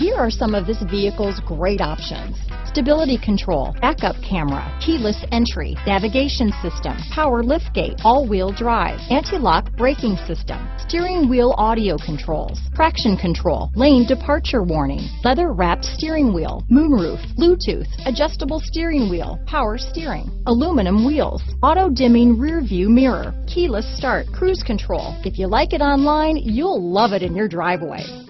Here are some of this vehicle's great options. Stability control, backup camera, keyless entry, navigation system, power liftgate, all-wheel drive, anti-lock braking system, steering wheel audio controls, traction control, lane departure warning, leather wrapped steering wheel, moonroof, Bluetooth, adjustable steering wheel, power steering, aluminum wheels, auto dimming rear view mirror, keyless start, cruise control. If you like it online, you'll love it in your driveway.